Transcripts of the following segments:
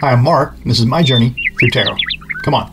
Hi, I'm Mark. and This is my journey through tarot. Come on.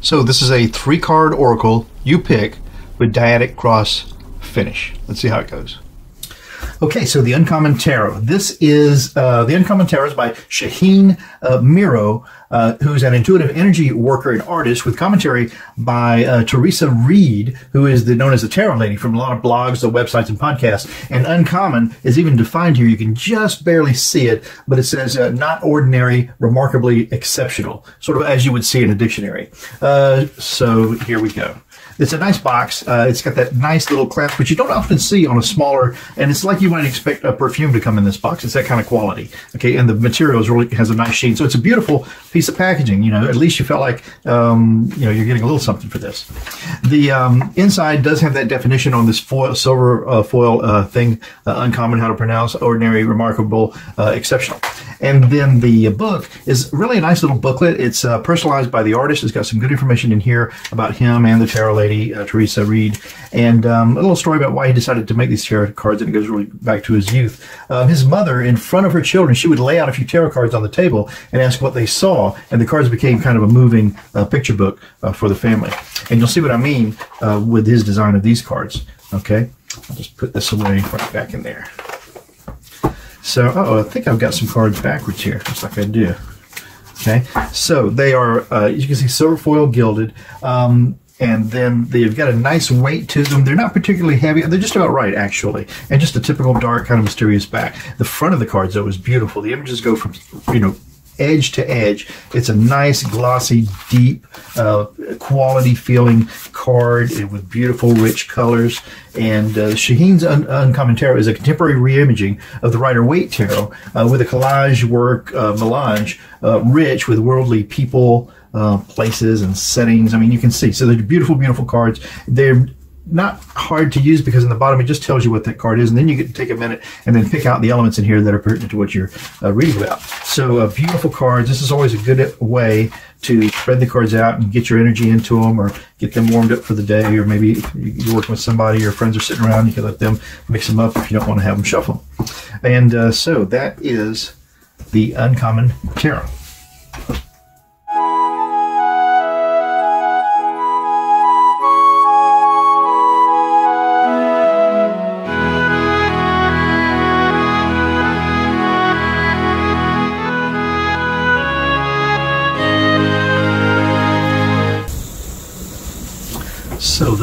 So this is a three card oracle you pick with dyadic cross finish. Let's see how it goes. Okay, so the Uncommon Tarot. This is uh, the Uncommon Tarot is by Shaheen uh, Miro, uh, who's an intuitive energy worker and artist, with commentary by uh, Theresa Reed, who is the, known as the Tarot Lady from a lot of blogs, the websites, and podcasts. And Uncommon is even defined here. You can just barely see it, but it says uh, not ordinary, remarkably exceptional, sort of as you would see in a dictionary. Uh, so here we go. It's a nice box. Uh, it's got that nice little clasp, which you don't often see on a smaller, and it's like you might expect a perfume to come in this box. It's that kind of quality. Okay, and the material is really has a nice sheen. So it's a beautiful piece of packaging. You know, at least you felt like um, you know you're getting a little something for this. The um, inside does have that definition on this foil, silver uh, foil uh, thing, uh, uncommon, how to pronounce, ordinary, remarkable, uh, exceptional. And then the book is really a nice little booklet. It's uh, personalized by the artist. It's got some good information in here about him and the tarot lady, uh, Theresa Reed, and um, a little story about why he decided to make these tarot cards. And it goes really back to his youth. Um, his mother, in front of her children, she would lay out a few tarot cards on the table and ask what they saw. And the cards became kind of a moving uh, picture book uh, for the family. And you'll see what I mean uh, with his design of these cards. Okay, I'll just put this away right back in there. So, oh, I think I've got some cards backwards here. Looks like I do. Okay, so they are, uh, you can see silver foil gilded. Um, and then they've got a nice weight to them. They're not particularly heavy. They're just about right, actually. And just a typical dark, kind of mysterious back. The front of the cards, though, is beautiful. The images go from, you know, edge to edge. It's a nice, glossy, deep, uh, quality feeling card with beautiful, rich colors. And uh, Shaheen's Un- Uncommon Tarot is a contemporary reimaging of the Rider Waite Tarot uh, with a collage work uh, melange, uh, rich with worldly people. Uh, places and settings. I mean, you can see. So they're beautiful, beautiful cards. They're not hard to use because in the bottom it just tells you what that card is, and then you get to take a minute and then pick out the elements in here that are pertinent to what you're uh, reading about. So, uh, beautiful cards. This is always a good way to spread the cards out and get your energy into them, or get them warmed up for the day, or maybe you're working with somebody, your friends are sitting around, you can let them mix them up if you don't want to have them shuffle. And uh, so that is the uncommon tarot.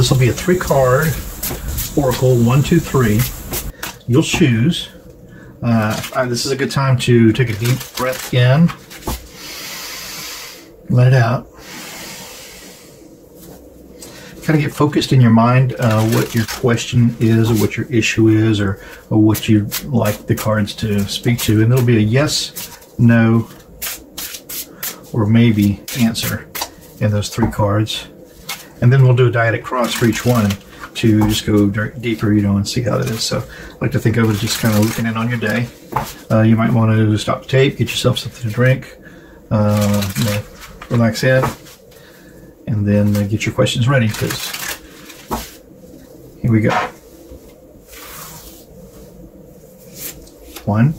This will be a three card Oracle one, two, three. You'll choose. Uh, this is a good time to take a deep breath in, let it out. Kind of get focused in your mind uh, what your question is, or what your issue is, or, or what you'd like the cards to speak to. And it'll be a yes, no, or maybe answer in those three cards. And then we'll do a dyadic cross for each one to just go deeper, you know, and see how it is. So I like to think of it just kind of looking in on your day. Uh, you might want to stop the tape, get yourself something to drink, uh, you know, relax in, and then uh, get your questions ready because here we go. One,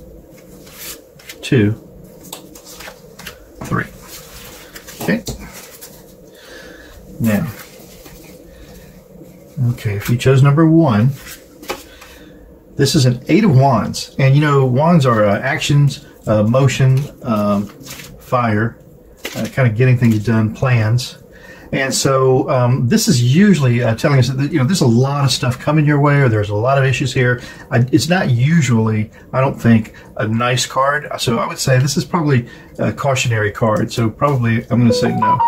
two, three. Okay. Now, Okay, if you chose number one, this is an Eight of Wands. And you know, wands are uh, actions, uh, motion, um, fire, uh, kind of getting things done, plans. And so um, this is usually uh, telling us that you know there's a lot of stuff coming your way, or there's a lot of issues here. I, it's not usually, I don't think, a nice card. So I would say this is probably a cautionary card. So probably I'm going to say no.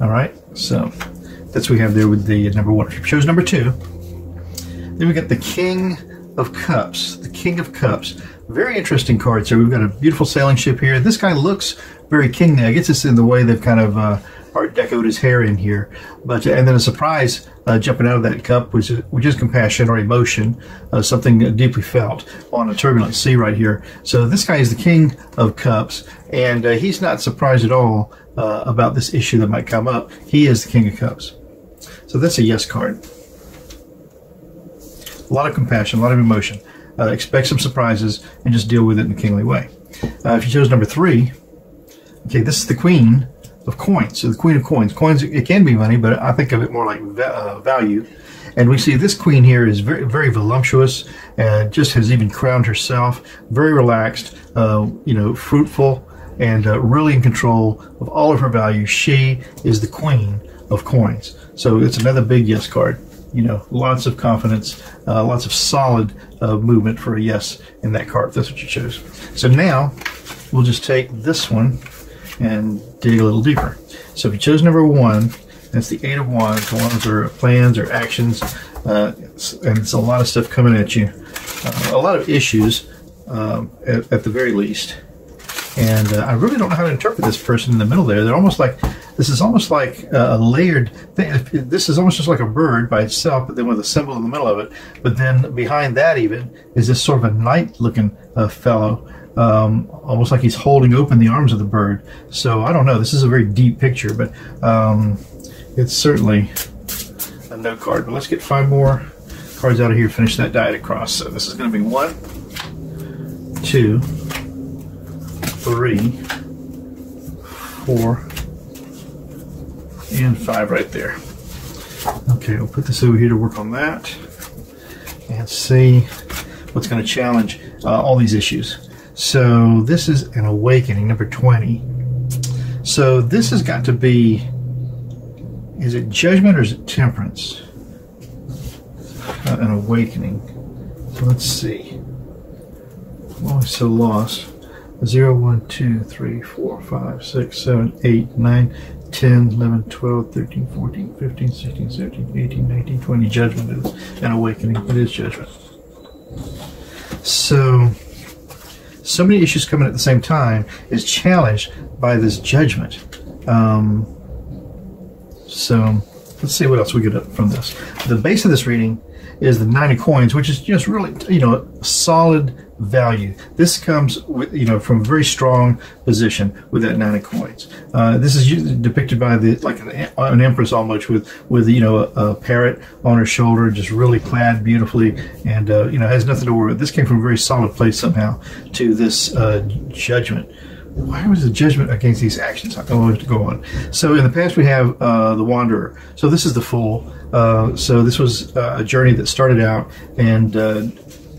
All right, so that's what we have there with the number one. You number two, then we got the King of Cups. The King of Cups. Very interesting card. So we've got a beautiful sailing ship here. This guy looks very kingly. I guess it's in the way they've kind of uh, Art Decoed his hair in here. But and then a surprise uh, jumping out of that cup, which is, which is compassion or emotion, uh, something deeply felt on a turbulent sea right here. So this guy is the king of cups, and uh, he's not surprised at all uh, about this issue that might come up. He is the king of cups. So that's a yes card. A lot of compassion, a lot of emotion. Uh, expect some surprises and just deal with it in a kingly way. Uh, if you chose number three, okay, this is the queen of coins. So the queen of coins. Coins, it can be money, but I think of it more like uh, value. And we see this queen here is very, very voluptuous and just has even crowned herself. Very relaxed, uh, you know, fruitful, and uh, really in control of all of her value. She is the queen of coins. So it's another big yes card. You know, lots of confidence, uh, lots of solid uh, movement for a yes in that card. if That's what you chose. So now we'll just take this one and dig a little deeper. So if you chose number one, that's the eight of wands. Wands are plans or actions, uh, and it's a lot of stuff coming at you. Uh, a lot of issues, um, at, at, the very least. And uh, I really don't know how to interpret this person in the middle there. They're almost like this is almost like a layered thing. This is almost just like a bird by itself, but then with a symbol in the middle of it. But then behind that even is this sort of a knight-looking uh, fellow um, almost like he's holding open the arms of the bird. So I don't know. This is a very deep picture, but um, it's certainly a no card. But let's get five more cards out of here. Finish that dyadic cross. So this is going to be one, two, three, four, and five right there. Okay, I'll put this over here to work on that and see what's going to challenge uh, all these issues. So this is an awakening, number 20. So this has got to be, is it judgment or is it temperance? Uh, an awakening. So let's see. Oh, I'm so lost. 0, 1, 2, 3, 4, 5, 6, 7, 8, 9, 10, 11, 12, 13, 14, 15, 16, 17, 18, 19, 20. Judgment is an awakening. It is judgment. So so many issues coming at the same time is challenged by this judgment. Um, so let's see what else we get from this. The base of this reading is the nine of coins, which is just really, you know, solid value. This comes with, you know, from a very strong position with that nine of coins. Uh, this is depicted by the like an, an, empress almost with with you know a, a, parrot on her shoulder, just really clad beautifully, and uh, you know has nothing to worry about. This came from a very solid place somehow to this uh, judgment why was the judgment against these actions? I want to go on. So in the past we have uh, the wanderer. So this is the fool. Uh, so this was uh, a journey that started out and uh,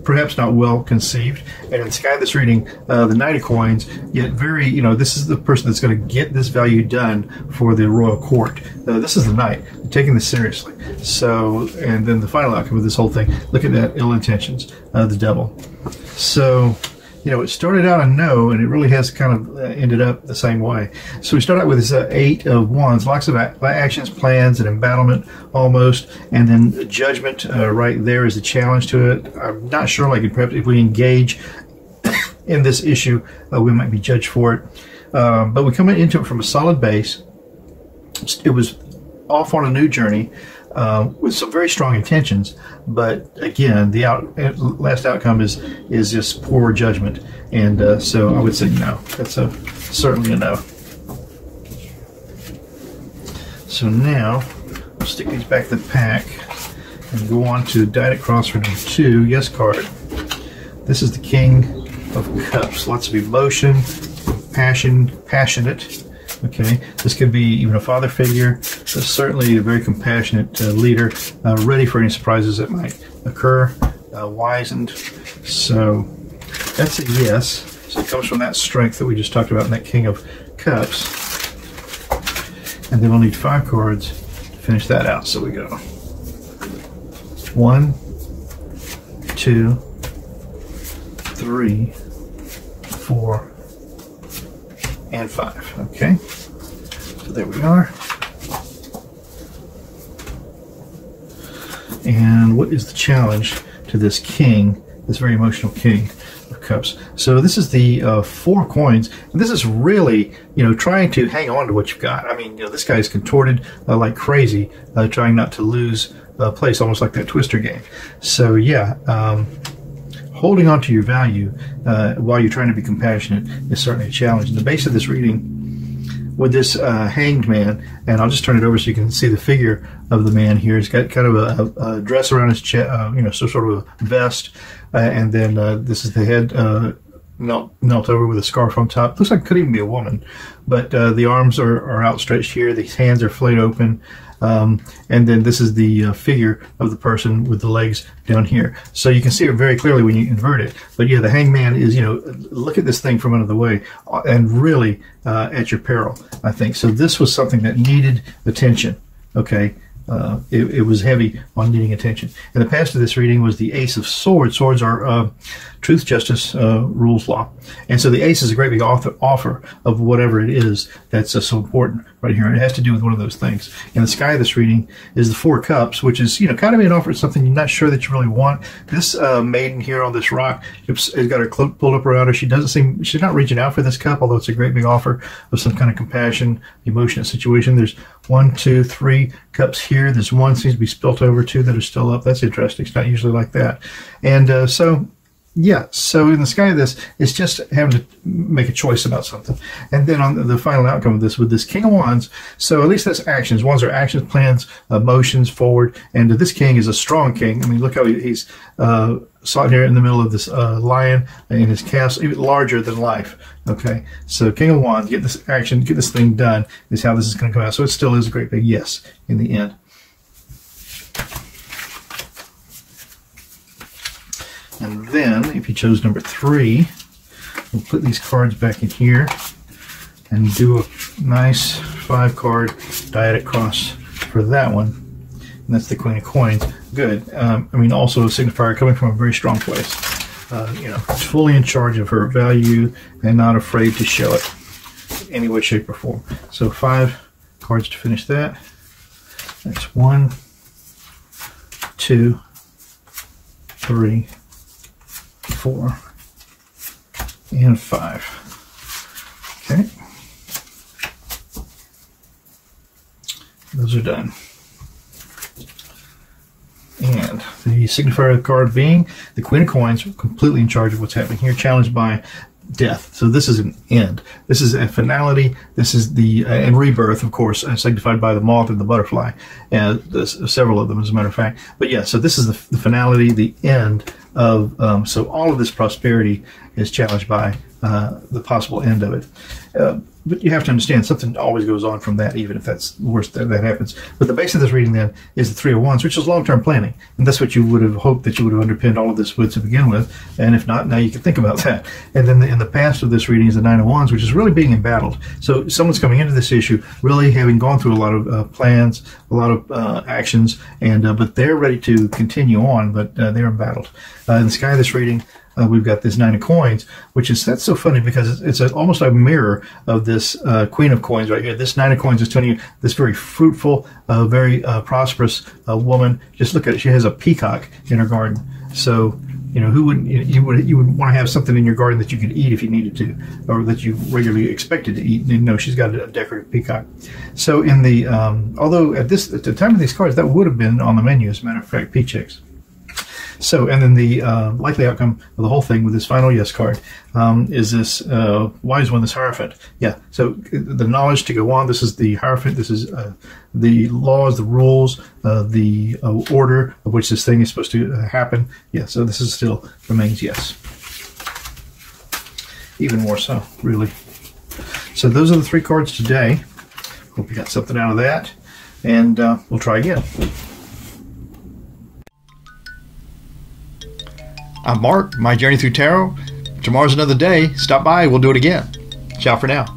perhaps not well conceived. And in Sky that's reading, uh, the Knight of Coins, yet very, you know, this is the person that's going to get this value done for the royal court. Uh, this is the Knight, taking this seriously. So, and then the final outcome of this whole thing, look at that, ill intentions, uh, the devil. So, you know, it started out a no, and it really has kind of uh, ended up the same way. So we start out with this uh, eight of wands, lots of actions, plans, and embattlement almost, and then judgment uh, right there is the challenge to it. I'm not sure, like perhaps if we engage in this issue, uh, we might be judged for it. Um, but we come into it from a solid base. It was off on a new journey uh, with some very strong intentions. But again, the out, last outcome is is just poor judgment, and uh, so I would say no. That's a certainly a no. So now we'll stick these back in the pack and go on to Dyadic Cross for number two. Yes card. This is the King of Cups. Lots of emotion, passion, passionate Okay, this could be even a father figure, certainly a very compassionate uh, leader, uh, ready for any surprises that might occur, uh, wizened. So that's a yes. So it comes from that strength that we just talked about in that King of Cups. And then we'll need five cards to finish that out. So we go one, two, three, four, and 5. Okay, so there we are. And what is the challenge to this king, this very emotional king of cups. So this is the uh, four coins, and this is really, you know, trying to hang on to what you've got. I mean, you know, this guy's contorted uh, like crazy, uh, trying not to lose uh, place, almost like that Twister game. So yeah, um, holding on to your value uh, while you're trying to be compassionate is certainly a challenge. And the base of this reading with this uh, hanged man, and I'll just turn it over so you can see the figure of the man here. He's got kind of a, a dress around his chest, uh, you know, so sort of a vest, uh, and then uh, this is the head uh, knelt, knelt over with a scarf on top. Looks like it could even be a woman, but uh, the arms are, are outstretched here. These hands are flayed open. Um, and then this is the uh, figure of the person with the legs down here. So you can see it very clearly when you invert it. But yeah, the hangman is, you know, look at this thing from another way uh, and really uh, at your peril, I think. So this was something that needed attention, okay? Uh, it, it, was heavy on needing attention. And the past of this reading was the Ace of Swords. Swords are uh, truth, justice, uh, rules, law. And so the Ace is a great big author, offer of whatever it is that's uh, so important right here. It has to do with one of those things. And the sky of this reading is the Four Cups, which is, you know, kind of an offer of something you're not sure that you really want. This uh, maiden here on this rock has got her cloak pulled up around her. She doesn't seem, she's not reaching out for this cup, although it's a great big offer of some kind of compassion, emotional situation. There's one, two, three cups here. There's one seems to be spilt over, two that are still up. That's interesting. It's not usually like that. And uh, so yeah, so in the sky of this, it's just having to make a choice about something. And then on the final outcome of this, with this King of Wands, so at least that's actions. Wands are actions, plans, emotions, forward. And this king is a strong king. I mean, look how he's uh, sitting here in the middle of this uh, lion in his castle, even larger than life. Okay, so King of Wands, get this action, get this thing done, is how this is going to come out. So it still is a great big yes in the end. And then, if you chose number three, we'll put these cards back in here and do a nice five card dyadic cross for that one. And that's the Queen of Coins. Good. Um, I mean, also a signifier coming from a very strong place. Uh, you know, fully in charge of her value and not afraid to show it in any way, shape, or form. So five cards to finish that. That's one, two, three, four, and five. Okay. Those are done. And the signifier card being the Queen of Coins, completely in charge of what's happening here, challenged by death. So this is an end. This is a finality. This is the uh, and rebirth, of course, uh, signified by the moth and the butterfly, and several of them, as a matter of fact. But yeah, so this is the, the finality, the end of. Um, so all of this prosperity is challenged by uh, the possible end of it. But you have to understand something always goes on from that, even if that's the worst that, that happens. But the base of this reading then is the Three of Wands, which is long-term planning, and that's what you would have hoped that you would have underpinned all of this with to begin with. And if not, now you can think about that. And then the, in the past of this reading is the Nine of Wands, which is really being embattled. So someone's coming into this issue really having gone through a lot of uh, plans, a lot of uh, actions, and uh, but they're ready to continue on, but uh, they're embattled. Uh, in the sky of this reading, uh, we've got this nine of coins, which is that's so funny because it's, a, almost a mirror of this uh, queen of coins right here. This nine of coins is telling you this very fruitful, uh, very uh, prosperous uh, woman. Just look at it; she has a peacock in her garden. So you know who wouldn't you would you would want to have something in your garden that you could eat if you needed to, or that you regularly expected to eat. You know, she's got a decorative peacock. So in the um, although at this at the time of these cards, that would have been on the menu as a matter of fact, peach. So, and then the uh, likely outcome of the whole thing with this final yes card um, is this uh, wise one, this Hierophant. Yeah, so the knowledge to go on, this is the Hierophant, this is uh, the laws, the rules, uh, the uh, order of which this thing is supposed to uh, happen. Yeah, so this is still remains yes. Even more so, really. So those are the three cards today. Hope you got something out of that. And we'll try again. I'm Mark, My Journey Through Tarot. Tomorrow's another day. Stop by, we'll do it again. Ciao for now.